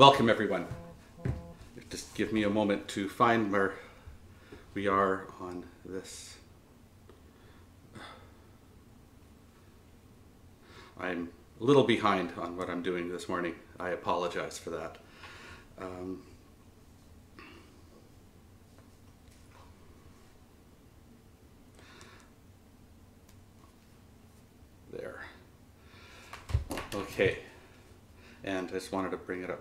Welcome, everyone. Just give me a moment to find where we are on this. I'm a little behind on what I'm doing this morning. I apologize for that. Um, there. Okay. And I just wanted to bring it up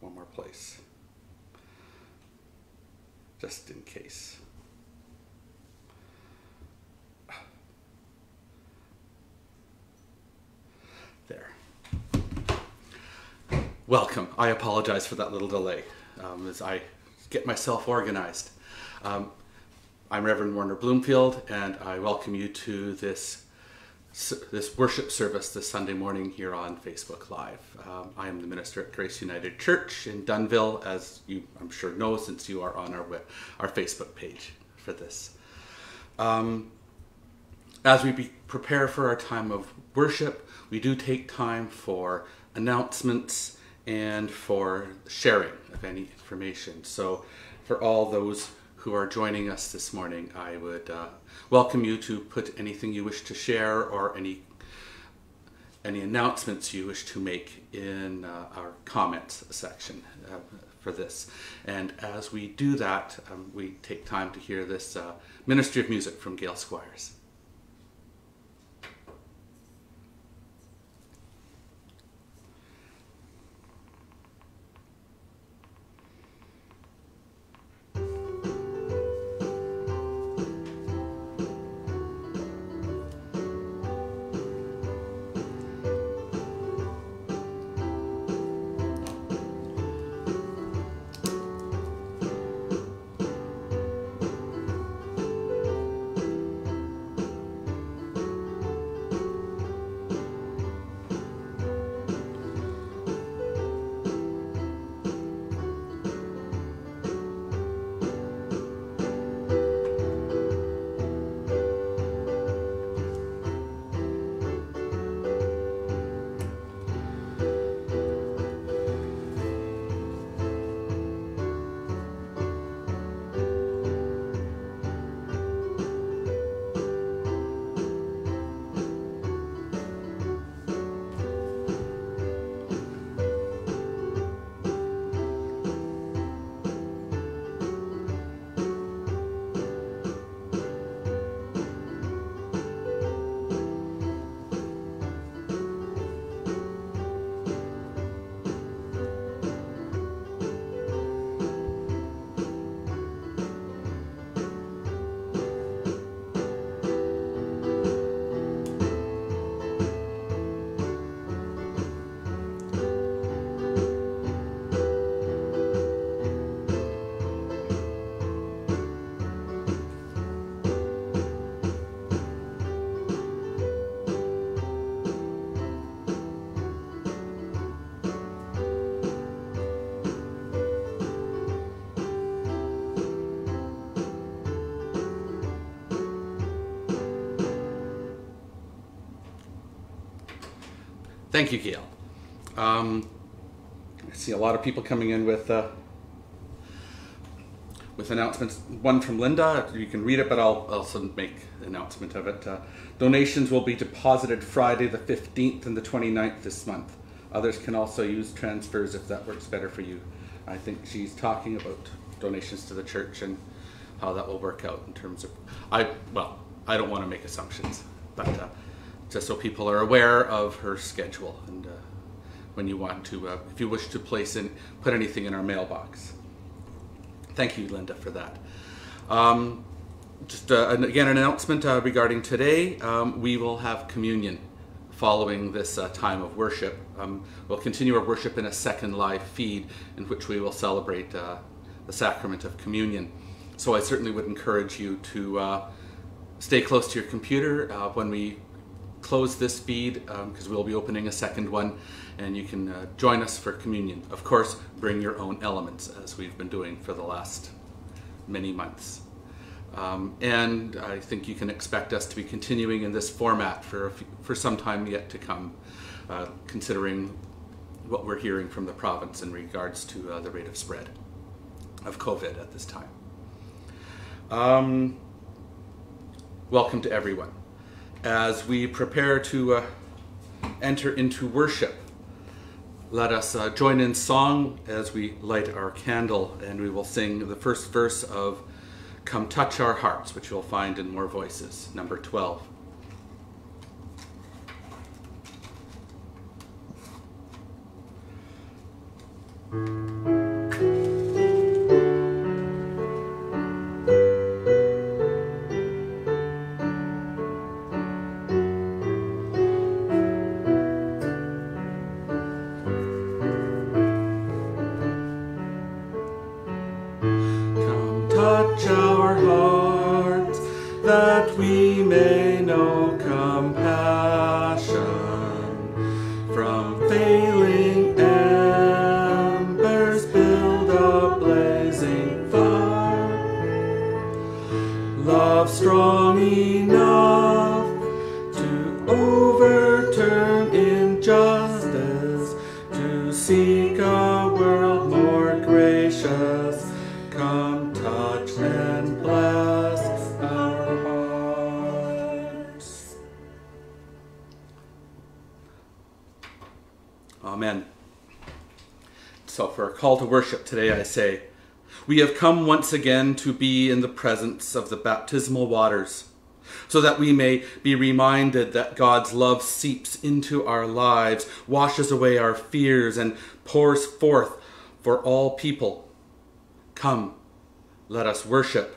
one more place. Just in case. There. Welcome. I apologize for that little delay um, as I get myself organized. Um, I'm Reverend Warner Bloomfield, and I welcome you to this this worship service this Sunday morning here on Facebook Live. Um, I am the minister at Grace United Church in Dunnville, as you I'm sure know since you are on our our Facebook page for this. Um, as we be, prepare for our time of worship, we do take time for announcements and for sharing of any information. So, for all those who are joining us this morning, I would uh, welcome you to put anything you wish to share or any any announcements you wish to make in uh, our comments section uh, for this. And as we do that, um, we take time to hear this uh, Ministry of Music from Gail Squires. Thank you, Gail. Um, I see a lot of people coming in with uh, with announcements. One from Linda. You can read it, but I'll also make announcement of it. Uh, donations will be deposited Friday the 15th and the 29th this month. Others can also use transfers if that works better for you. I think she's talking about donations to the church and how that will work out in terms of. I well, I don't want to make assumptions, but. Uh, just so people are aware of her schedule and uh, when you want to, uh, if you wish to place in, put anything in our mailbox. Thank you, Linda, for that. Um, just uh, again, an announcement uh, regarding today. Um, we will have communion following this uh, time of worship. Um, we'll continue our worship in a second live feed in which we will celebrate uh, the sacrament of communion. So I certainly would encourage you to stay close to your computer when we close this feed because um, we'll be opening a second one and you can uh, join us for communion. Of course, bring your own elements as we've been doing for the last many months. Um, and I think you can expect us to be continuing in this format for, for some time yet to come, uh, considering what we're hearing from the province in regards to uh, the rate of spread of COVID at this time. Um, welcome to everyone. As we prepare to uh, enter into worship, let us uh, join in song as we light our candle, and we will sing the first verse of Come Touch Our Hearts, which you'll find in More Voices, number 12. Come from failing call to worship today i say we have come once again to be in the presence of the baptismal waters so that we may be reminded that God's love seeps into our lives, washes away our fears, and pours forth for all people. Come, let us worship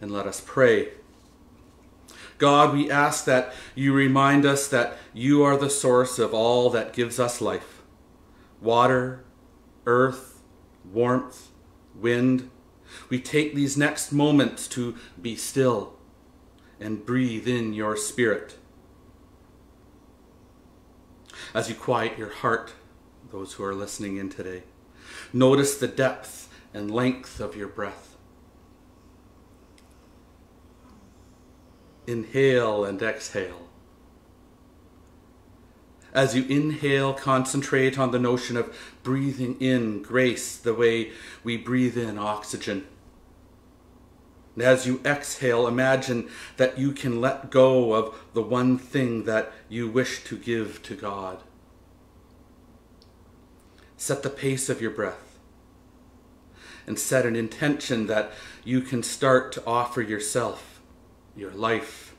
and let us pray. God, we ask that you remind us that you are the source of all that gives us life water, earth, warmth, wind. We take these next moments to be still and breathe in your spirit. As you quiet your heart, those who are listening in today, notice the depth and length of your breath. Inhale and exhale. As you inhale, concentrate on the notion of breathing in grace the way we breathe in oxygen. And as you exhale, imagine that you can let go of the one thing that you wish to give to God. Set the pace of your breath and set an intention that you can start to offer yourself, your life,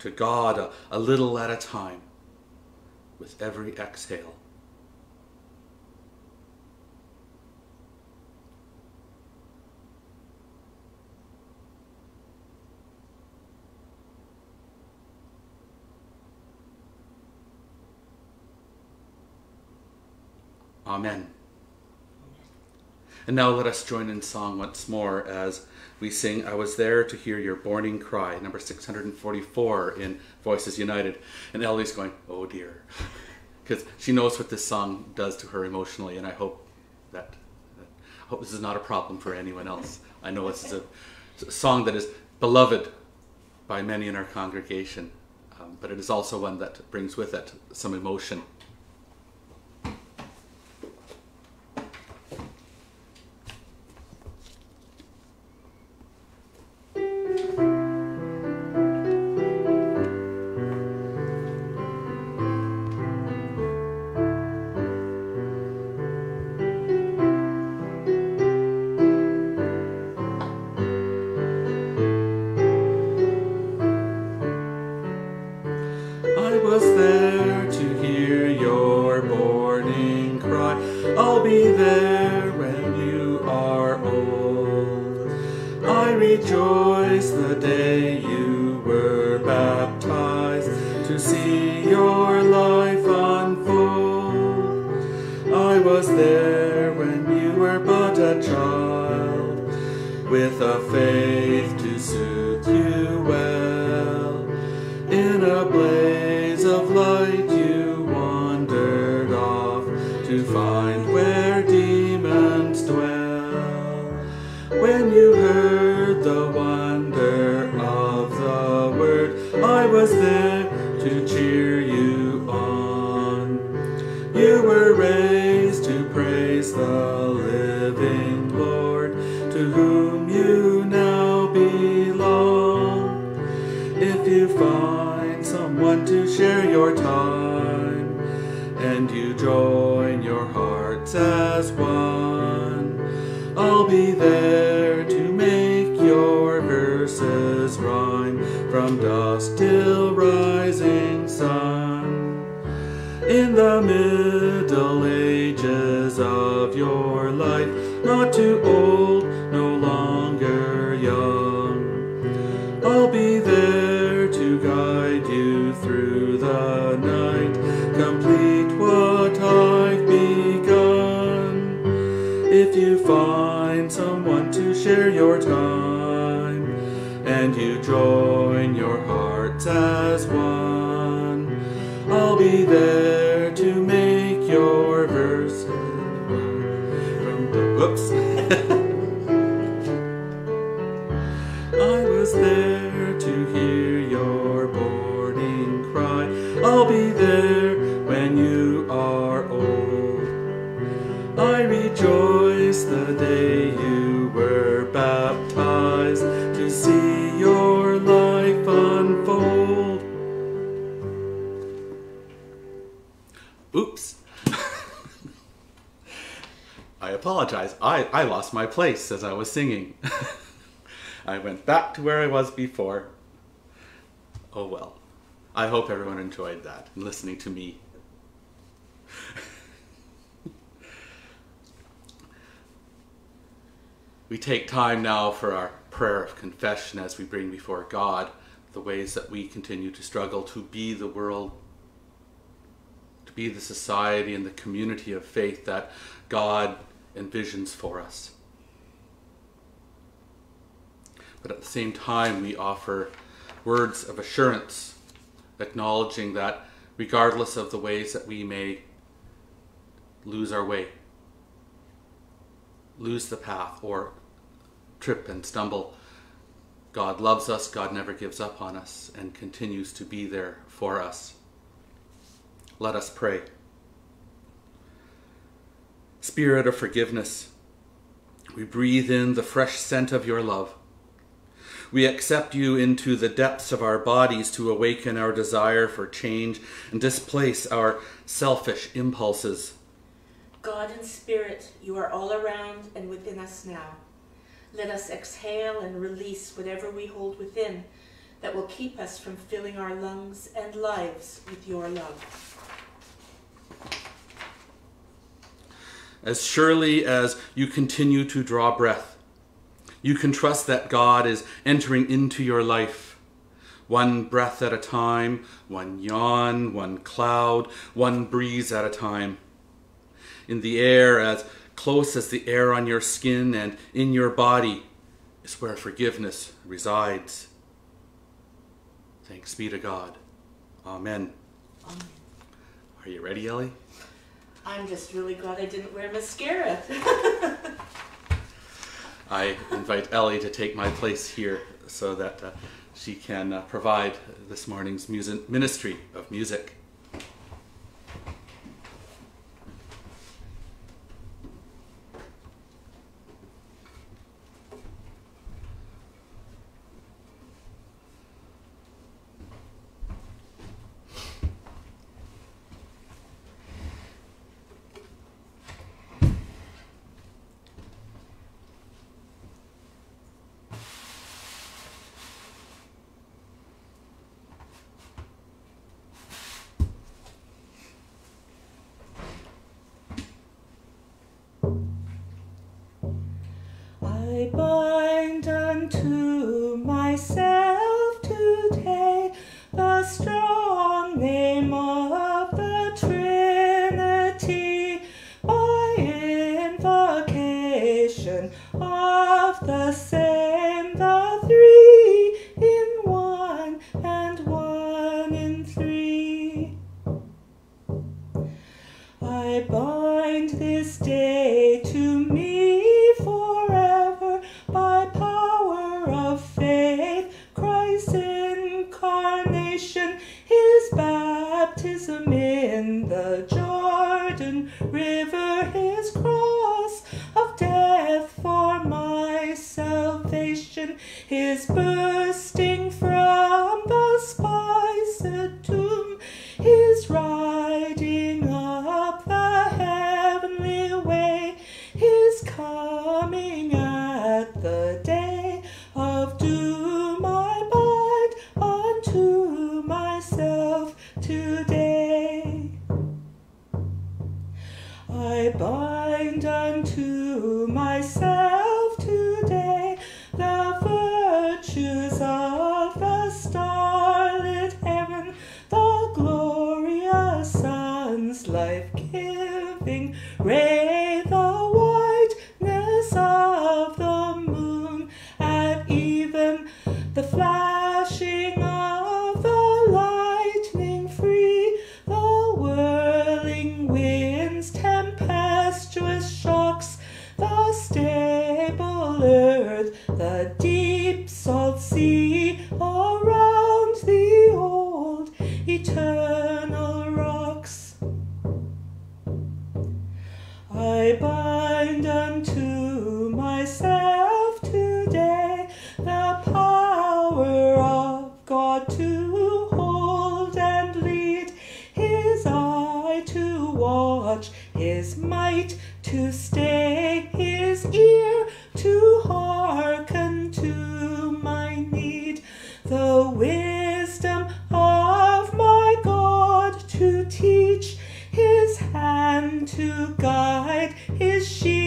to God a, a little at a time with every exhale. Amen. And now let us join in song once more as we sing I Was There to Hear Your Morning Cry, number 644 in Voices United. And Ellie's going, oh dear. Because she knows what this song does to her emotionally, and I hope that, that I hope this is not a problem for anyone else. I know this is a, a song that is beloved by many in our congregation, um, but it is also one that brings with it some emotion. Join your hearts as one, lost my place as I was singing. I went back to where I was before. Oh well. I hope everyone enjoyed that and listening to me. we take time now for our prayer of confession as we bring before God the ways that we continue to struggle to be the world, to be the society and the community of faith that God envisions for us. But at the same time, we offer words of assurance, acknowledging that regardless of the ways that we may lose our way, lose the path, or trip and stumble, God loves us, God never gives up on us, and continues to be there for us. Let us pray. Spirit of forgiveness, we breathe in the fresh scent of your love. We accept you into the depths of our bodies to awaken our desire for change and displace our selfish impulses. God and Spirit, you are all around and within us now. Let us exhale and release whatever we hold within that will keep us from filling our lungs and lives with your love. As surely as you continue to draw breath, you can trust that God is entering into your life. One breath at a time, one yawn, one cloud, one breeze at a time. In the air, as close as the air on your skin and in your body, is where forgiveness resides. Thanks be to God. Amen. Amen. Are you ready, Ellie? I'm just really glad I didn't wear mascara. I invite Ellie to take my place here so that uh, she can uh, provide this morning's music ministry of music. To guide, His shield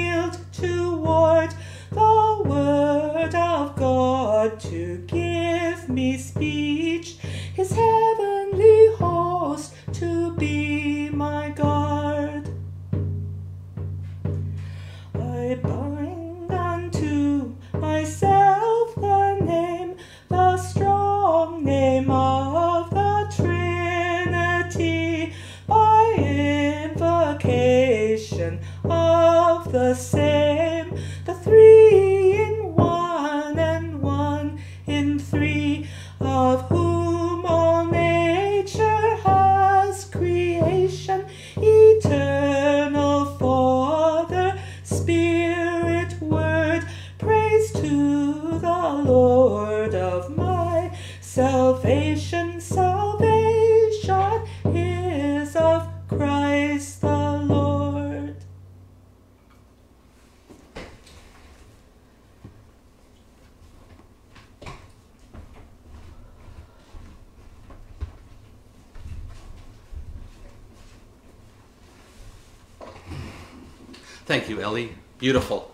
Beautiful.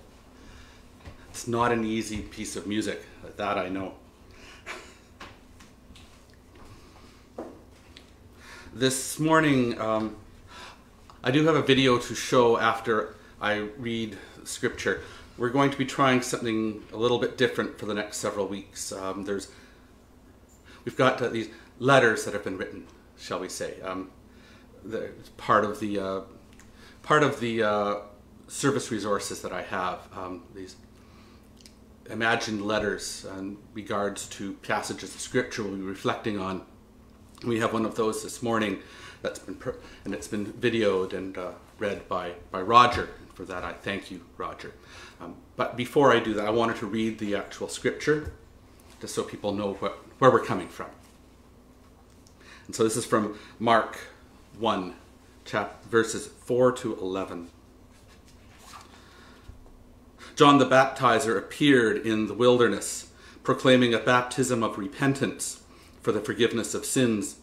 It's not an easy piece of music. That I know. This morning, um, I do have a video to show after I read scripture. We're going to be trying something a little bit different for the next several weeks. Um, there's, we've got uh, these letters that have been written, shall we say, um, part of the uh, part of the uh, service resources that I have. Um, these imagined letters in regards to passages of scripture we'll be reflecting on. We have one of those this morning that's been per- and it's been videoed and uh, read by by Roger. And For that, I thank you, Roger. Um, but before I do that, I wanted to read the actual scripture, just so people know what, where we're coming from. And so this is from Mark one, chap verses four to eleven. John the Baptizer appeared in the wilderness, proclaiming a baptism of repentance for the forgiveness of sins.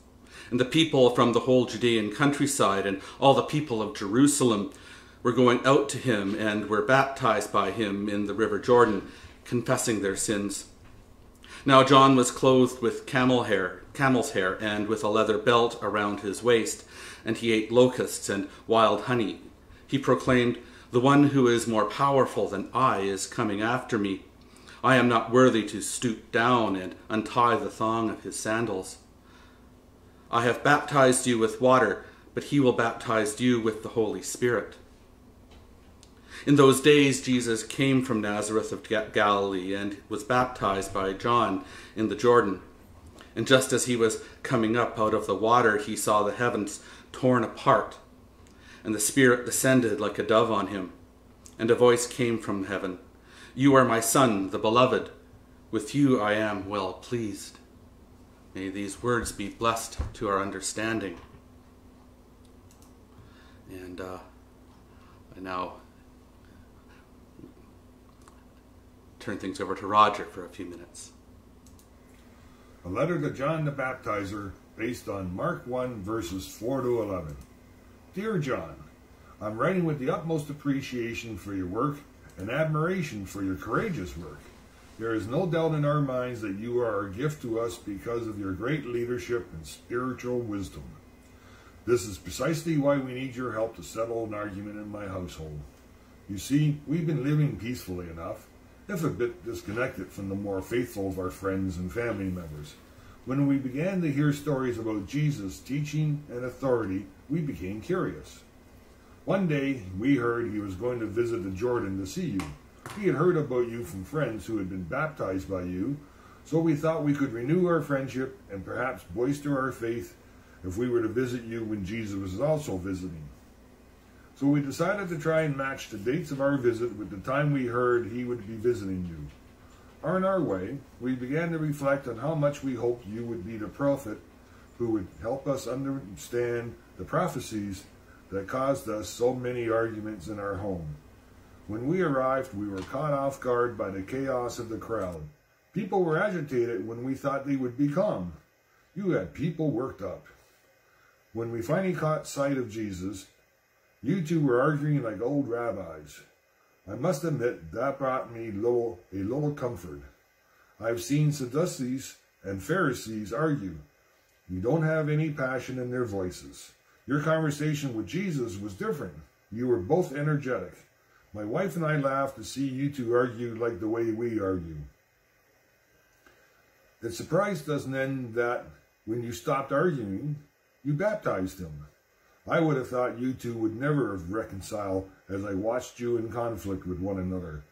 And the people from the whole Judean countryside and all the people of Jerusalem were going out to him and were baptized by him in the river Jordan, confessing their sins. Now John was clothed with camel hair, camel's hair, and with a leather belt around his waist, and he ate locusts and wild honey. He proclaimed, The one who is more powerful than I is coming after me. I am not worthy to stoop down and untie the thong of his sandals. I have baptized you with water, but he will baptize you with the Holy Spirit. In those days, Jesus came from Nazareth of Galilee and was baptized by John in the Jordan. And just as he was coming up out of the water, he saw the heavens torn apart, and the Spirit descended like a dove on him. And a voice came from heaven You are my Son, the Beloved. With you I am well pleased. May these words be blessed to our understanding. And uh, I now turn things over to Roger for a few minutes. A letter to John the Baptizer based on Mark 1 verses 4 to 11. Dear John, I'm writing with the utmost appreciation for your work and admiration for your courageous work. There is no doubt in our minds that you are a gift to us because of your great leadership and spiritual wisdom. This is precisely why we need your help to settle an argument in my household. You see, we've been living peacefully enough, if a bit disconnected from the more faithful of our friends and family members. When we began to hear stories about Jesus' teaching and authority, we became curious. One day, we heard he was going to visit the Jordan to see you. We had heard about you from friends who had been baptized by you, so we thought we could renew our friendship and perhaps bolster our faith if we were to visit you when Jesus was also visiting. So we decided to try and match the dates of our visit with the time we heard he would be visiting you. On our way, we began to reflect on how much we hoped you would be the prophet who would help us understand the prophecies that caused us so many arguments in our home. When we arrived, we were caught off guard by the chaos of the crowd. People were agitated when we thought they would be calm. You had people worked up. When we finally caught sight of Jesus, you two were arguing like old rabbis. I must admit that brought me little, a little comfort. I've seen Sadducees and Pharisees argue. You don't have any passion in their voices. Your conversation with Jesus was different. You were both energetic. My wife and I laughed to see you two argue like the way we argue. The surprise doesn't end that when you stopped arguing, you baptized him. I would have thought you two would never have reconciled as I watched you in conflict with one another.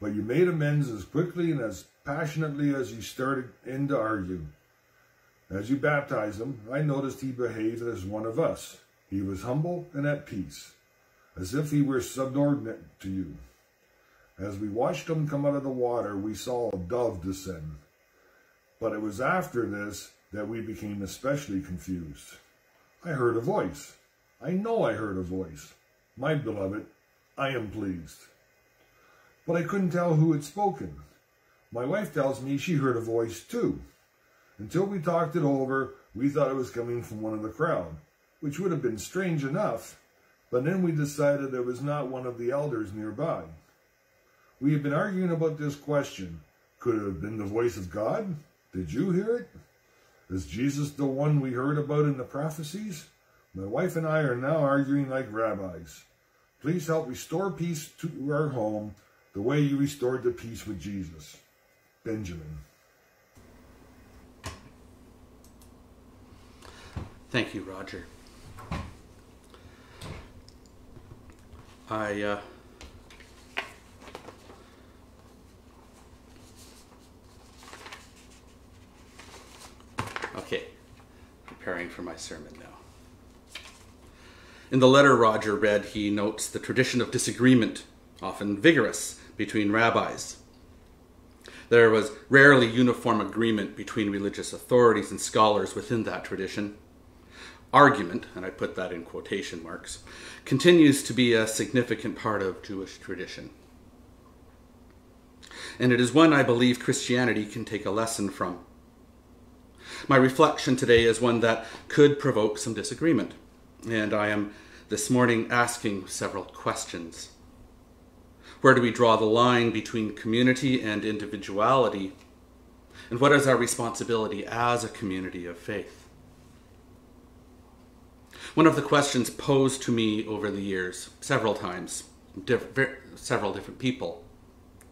But you made amends as quickly and as passionately as you started in to argue. As you baptized him, I noticed he behaved as one of us. He was humble and at peace, as if he were subordinate to you. As we watched him come out of the water, we saw a dove descend. But it was after this that we became especially confused. I heard a voice. I know I heard a voice. My beloved, I am pleased. But I couldn't tell who had spoken. My wife tells me she heard a voice too. Until we talked it over, we thought it was coming from one of the crowd, which would have been strange enough, but then we decided it was not one of the elders nearby. We had been arguing about this question. Could it have been the voice of God? Did you hear it? Is Jesus the one we heard about in the prophecies? My wife and I are now arguing like rabbis. Please help restore peace to our home the way you restored the peace with Jesus. Benjamin. Thank you, Roger. I, uh, okay, preparing for my sermon now. In the letter Roger read, he notes the tradition of disagreement, often vigorous, between rabbis. There was rarely uniform agreement between religious authorities and scholars within that tradition. Argument, and I put that in quotation marks, continues to be a significant part of Jewish tradition. And it is one I believe Christianity can take a lesson from. My reflection today is one that could provoke some disagreement, and I am this morning asking several questions. Where do we draw the line between community and individuality? And what is our responsibility as a community of faith? One of the questions posed to me over the years, several times, diff- several different people,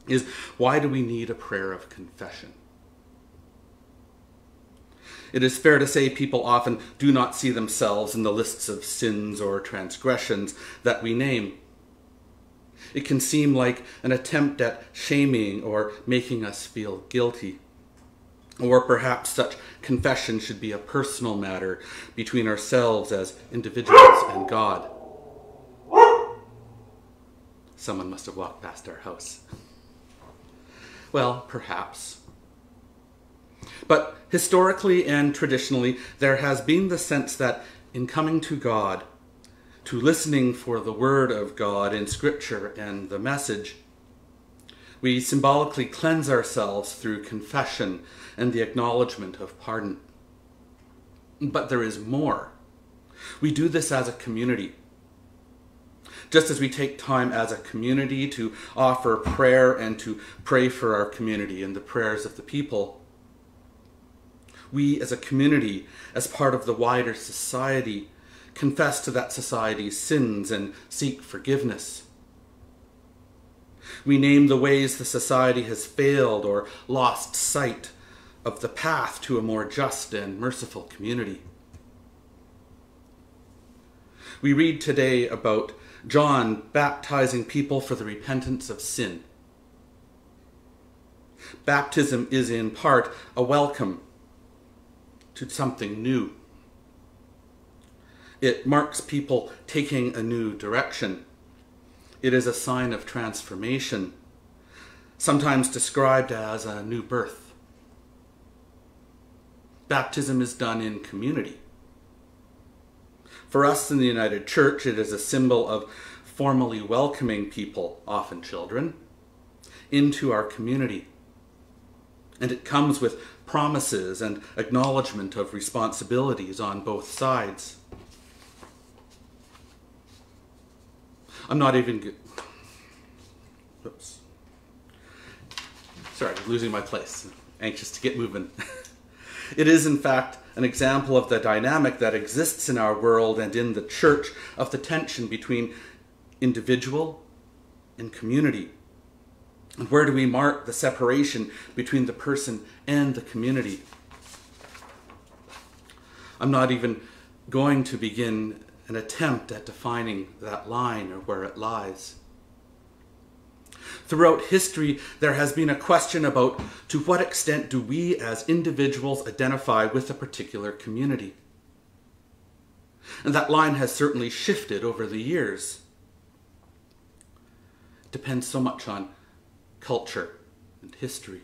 is why do we need a prayer of confession? It is fair to say people often do not see themselves in the lists of sins or transgressions that we name. It can seem like an attempt at shaming or making us feel guilty. Or perhaps such confession should be a personal matter between ourselves as individuals and God. Someone must have walked past our house. Well, perhaps. But historically and traditionally, there has been the sense that in coming to God, to listening for the word of God in Scripture and the message, We symbolically cleanse ourselves through confession and the acknowledgement of pardon. But there is more. We do this as a community. Just as we take time as a community to offer prayer and to pray for our community and the prayers of the people, we as a community, as part of the wider society, confess to that society's sins and seek forgiveness. We name the ways the society has failed or lost sight of the path to a more just and merciful community. We read today about John baptizing people for the repentance of sin. Baptism is in part a welcome to something new. It marks people taking a new direction. It is a sign of transformation, sometimes described as a new birth. Baptism is done in community. For us in the United Church, it is a symbol of formally welcoming people, often children, into our community. And it comes with promises and acknowledgement of responsibilities on both sides. I'm not even. Good. Oops. Sorry, losing my place. Anxious to get moving. it is, in fact, an example of the dynamic that exists in our world and in the church of the tension between individual and community. And where do we mark the separation between the person and the community? I'm not even going to begin an attempt at defining that line or where it lies. Throughout history, there has been a question about to what extent do we as individuals identify with a particular community? And that line has certainly shifted over the years. It depends so much on culture and history.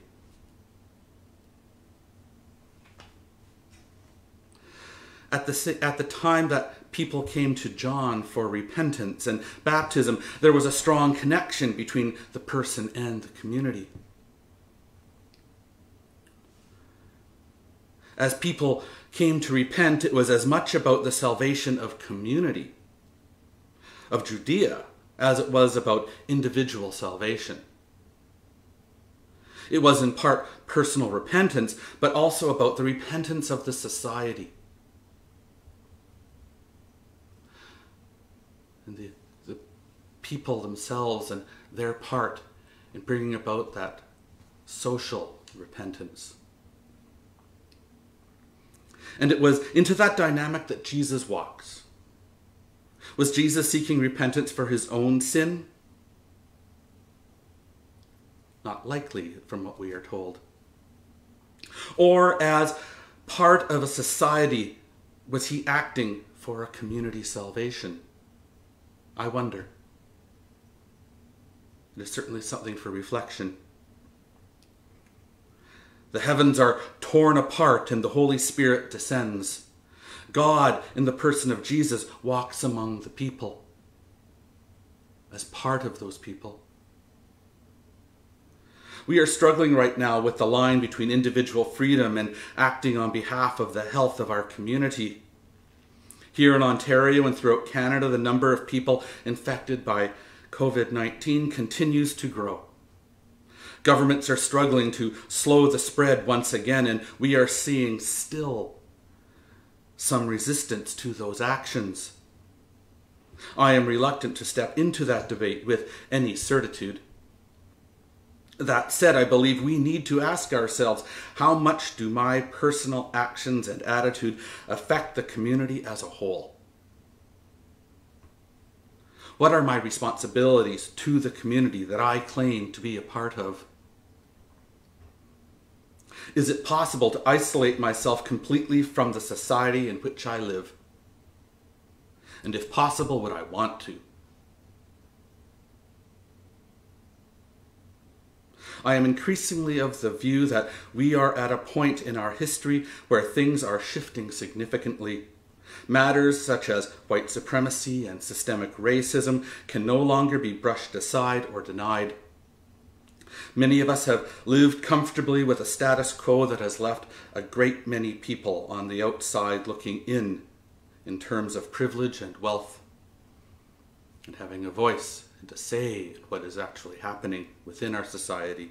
At the, at the time that people came to John for repentance and baptism, there was a strong connection between the person and the community. As people came to repent, it was as much about the salvation of community, of Judea, as it was about individual salvation. It was in part personal repentance, but also about the repentance of the society. And the, the people themselves and their part in bringing about that social repentance. And it was into that dynamic that Jesus walks. Was Jesus seeking repentance for his own sin? Not likely, from what we are told. Or as part of a society, was he acting for a community salvation? I wonder. It is certainly something for reflection. The heavens are torn apart and the Holy Spirit descends. God, in the person of Jesus, walks among the people as part of those people. We are struggling right now with the line between individual freedom and acting on behalf of the health of our community. Here in Ontario and throughout Canada, the number of people infected by COVID 19 continues to grow. Governments are struggling to slow the spread once again, and we are seeing still some resistance to those actions. I am reluctant to step into that debate with any certitude. That said, I believe we need to ask ourselves how much do my personal actions and attitude affect the community as a whole? What are my responsibilities to the community that I claim to be a part of? Is it possible to isolate myself completely from the society in which I live? And if possible, would I want to? I am increasingly of the view that we are at a point in our history where things are shifting significantly. Matters such as white supremacy and systemic racism can no longer be brushed aside or denied. Many of us have lived comfortably with a status quo that has left a great many people on the outside looking in, in terms of privilege and wealth, and having a voice and a say what is actually happening within our society.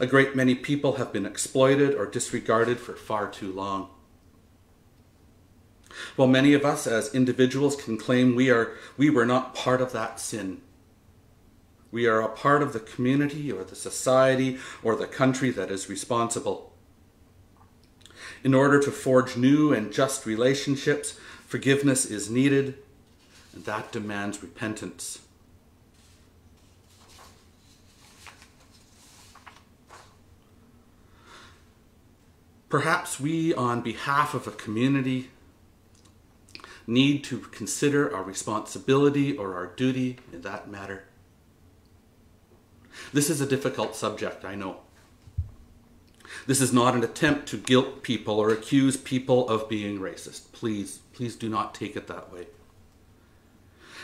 A great many people have been exploited or disregarded for far too long. While many of us as individuals can claim we, are, we were not part of that sin, we are a part of the community or the society or the country that is responsible. In order to forge new and just relationships, forgiveness is needed, and that demands repentance. Perhaps we, on behalf of a community, need to consider our responsibility or our duty in that matter. This is a difficult subject, I know. This is not an attempt to guilt people or accuse people of being racist. Please, please do not take it that way.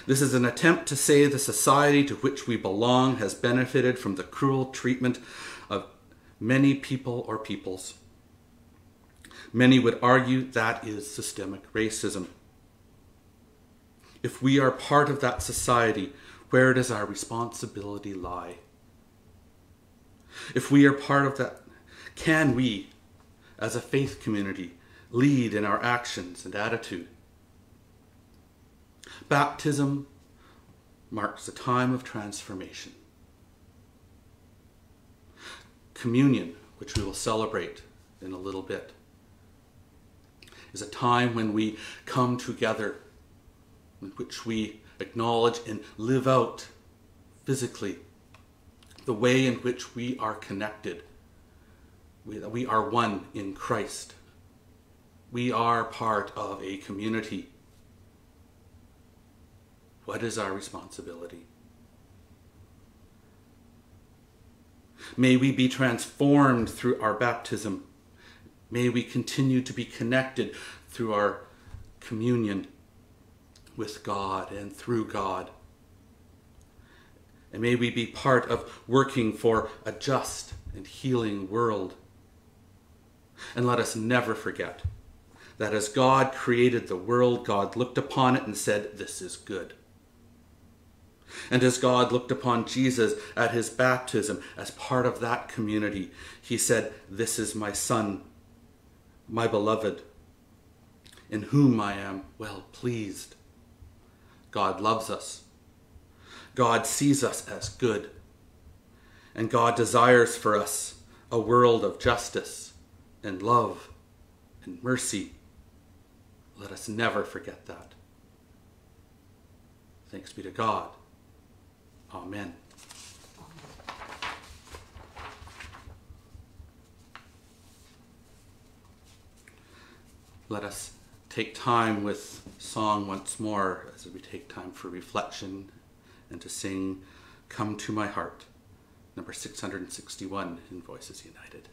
This is an attempt to say the society to which we belong has benefited from the cruel treatment of many people or peoples. Many would argue that is systemic racism. If we are part of that society, where does our responsibility lie? If we are part of that, can we, as a faith community, lead in our actions and attitude? Baptism marks a time of transformation. Communion, which we will celebrate in a little bit, is a time when we come together, in which we acknowledge and live out physically the way in which we are connected. We, we are one in Christ. We are part of a community. What is our responsibility? May we be transformed through our baptism. May we continue to be connected through our communion with God and through God. And may we be part of working for a just and healing world. And let us never forget that as God created the world, God looked upon it and said, This is good. And as God looked upon Jesus at his baptism as part of that community, he said, This is my Son, my beloved, in whom I am well pleased. God loves us. God sees us as good. And God desires for us a world of justice and love and mercy. Let us never forget that. Thanks be to God. Amen. Let us take time with song once more as we take time for reflection and to sing Come to My Heart, number 661 in Voices United.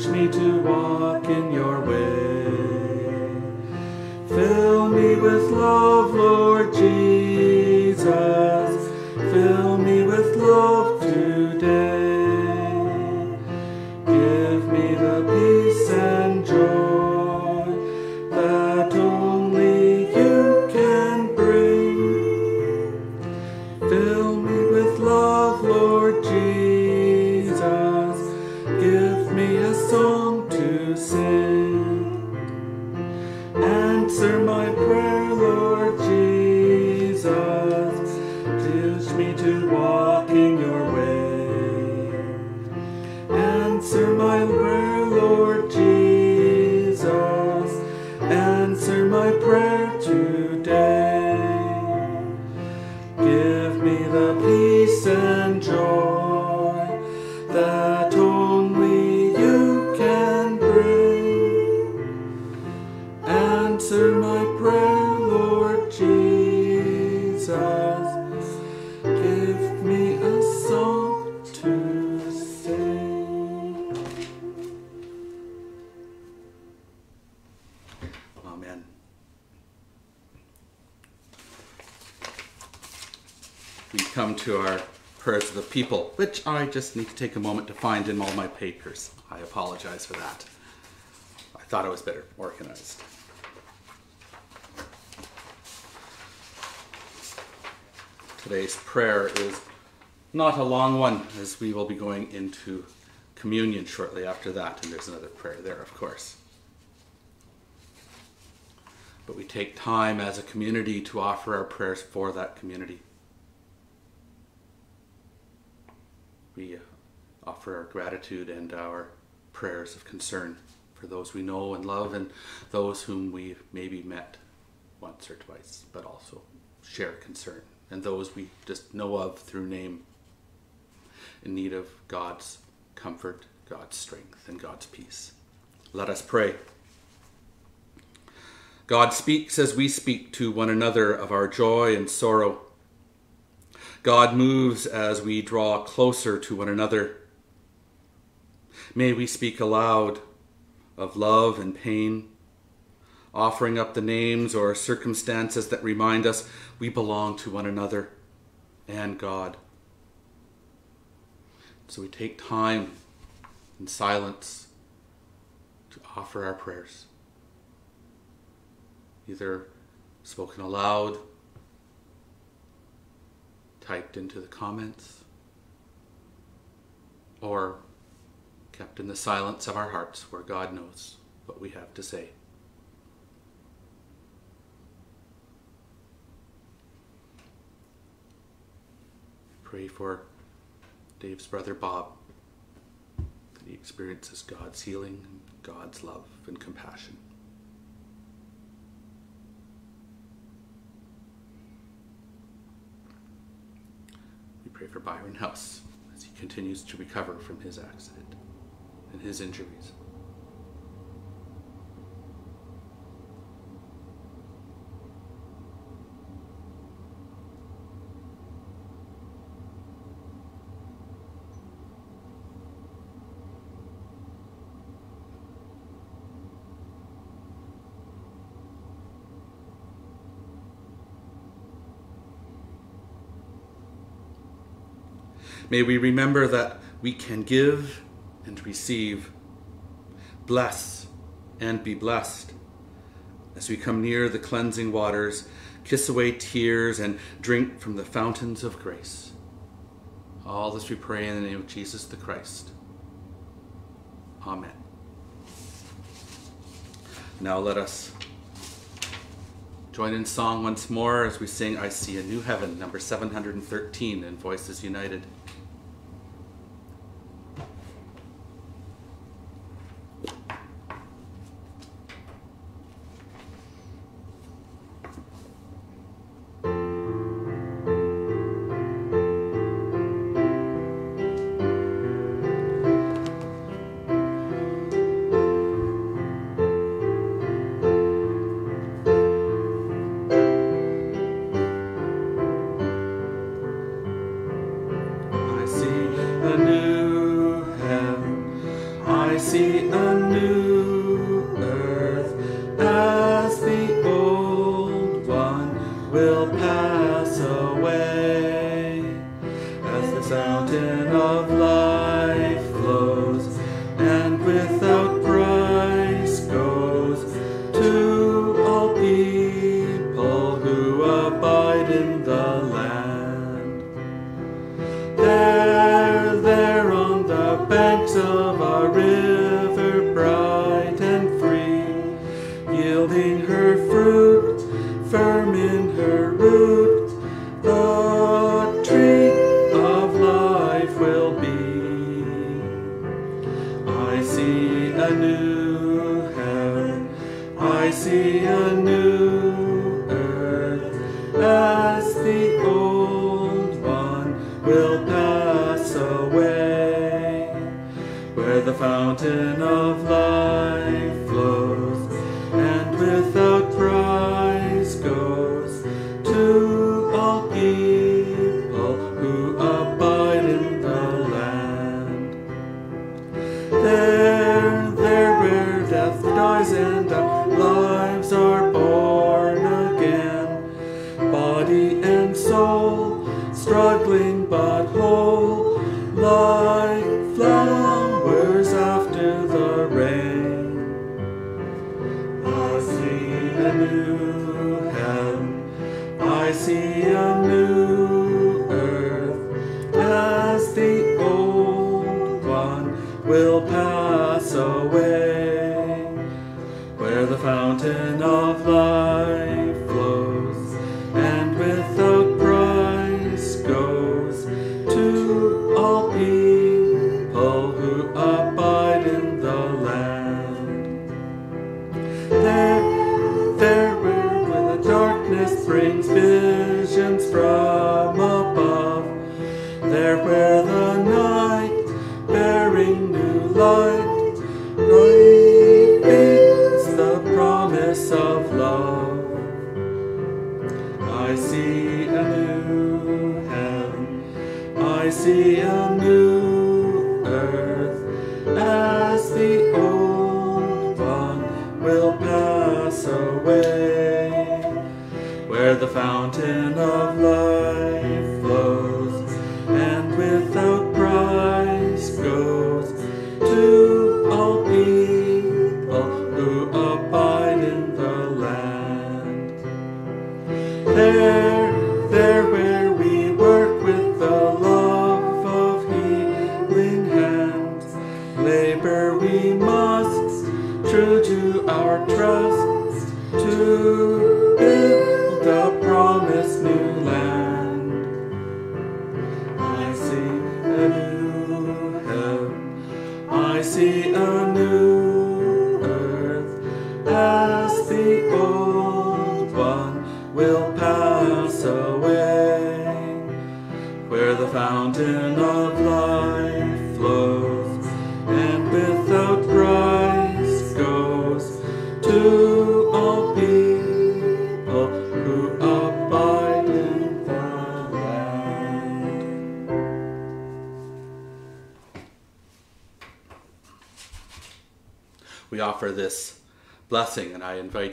Teach me to walk in your way. Fill me with love, which I just need to take a moment to find in all my papers. I apologize for that. I thought it was better organized. Today's prayer is not a long one, as we will be going into communion shortly after that, and there's another prayer there, of course. But we take time as a community to offer our prayers for that community. We uh, offer our gratitude and our prayers of concern for those we know and love and those whom we maybe met once or twice, but also share concern, and those we just know of through name in need of God's comfort, God's strength, and God's peace. Let us pray. God speaks as we speak to one another of our joy and sorrow. God moves as we draw closer to one another. May we speak aloud of love and pain, offering up the names or circumstances that remind us we belong to one another and God. So we take time in silence to offer our prayers, either spoken aloud, typed into the comments, or kept in the silence of our hearts where God knows what we have to say. Pray for Dave's brother Bob that he experiences God's healing, God's love, and compassion. Pray for Byron House as he continues to recover from his accident and his injuries. May we remember that we can give and receive, bless and be blessed. As we come near the cleansing waters, kiss away tears and drink from the fountains of grace. All this we pray in the name of Jesus the Christ. Amen. Now let us join in song once more as we sing I See a New Heaven, number 713 in Voices United.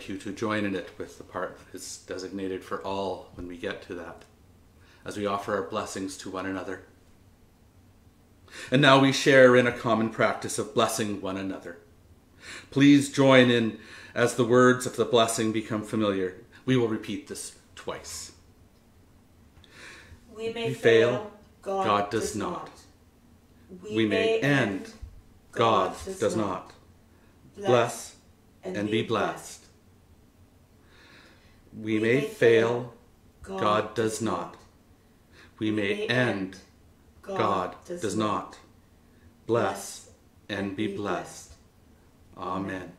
you to join in it with the part that is designated for all when we get to that, as we offer our blessings to one another. And now we share in a common practice of blessing one another. Please join in as the words of the blessing become familiar. We will repeat this twice. We may we fail, God, God does, does not. not. We, we may end, God does not. Bless, bless and, and be blessed. blessed may fail, God does not. We may end, God does not. Bless and be blessed. Amen.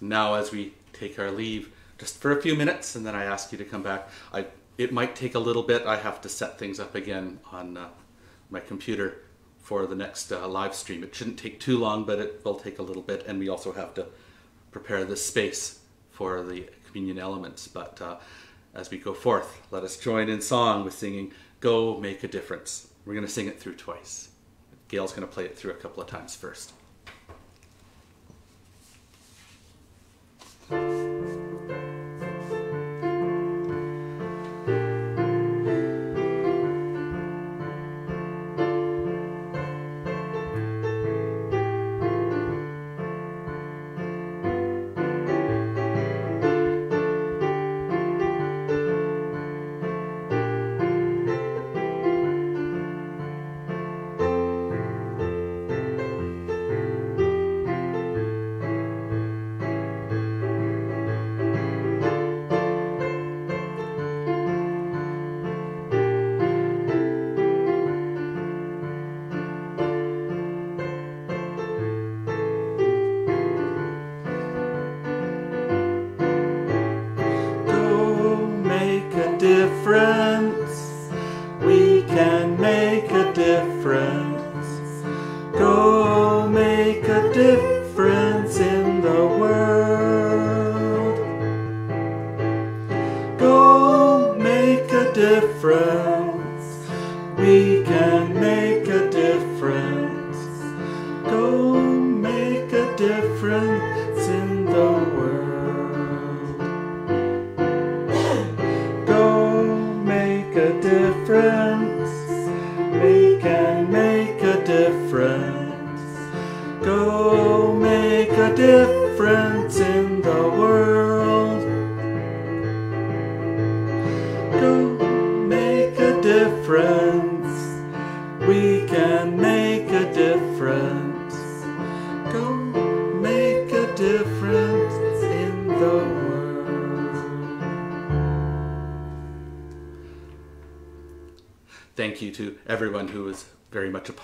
Now, as we take our leave, just for a few minutes, and then I ask you to come back. I, it might take a little bit. I have to set things up again on uh, my computer for the next uh, live stream. It shouldn't take too long, but it will take a little bit, and we also have to prepare this space for the communion elements. But uh, as we go forth, let us join in song with singing Go Make a Difference. We're going to sing it through twice. Gail's going to play it through a couple of times first.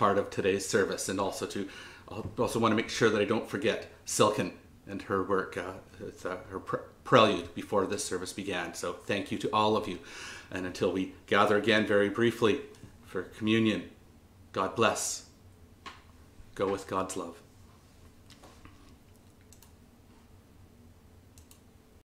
Part of today's service, and also to I also want to make sure that I don't forget Silken and her work, uh, uh, her pre- prelude before this service began. So thank you to all of you, and until we gather again very briefly for communion, God bless. Go with God's love.